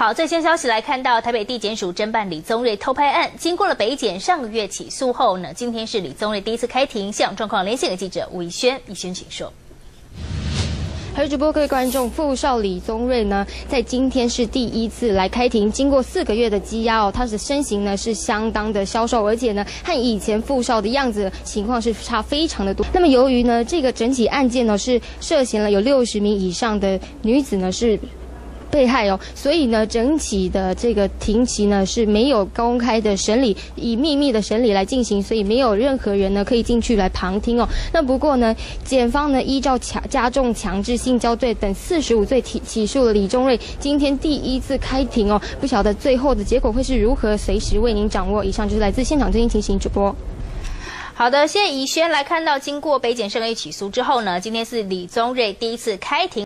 好，最新消息来看到台北地检署侦办李宗瑞偷拍案，经过了北检上个月起诉后呢，今天是李宗瑞第一次开庭，现场状况连线给记者吴怡轩，怡轩请说。还有直播各位观众，富少李宗瑞呢，在今天是第一次来开庭，经过四个月的羁押哦，他的身形呢是相当的消瘦，而且呢和以前富少的样子情况是差非常的多。那么由于呢这个整起案件呢是涉嫌了有六十名以上的女子呢是。被害哦，所以呢，整体的这个庭期呢是没有公开的审理，以秘密的审理来进行，所以没有任何人呢可以进去来旁听哦。那不过呢，检方呢依照强加重强制性交罪等四十五罪起起诉了李宗瑞，今天第一次开庭哦，不晓得最后的结果会是如何，随时为您掌握。以上就是来自现场最新情形直播。好的，现在以轩来看到，经过北检胜利起诉之后呢，今天是李宗瑞第一次开庭。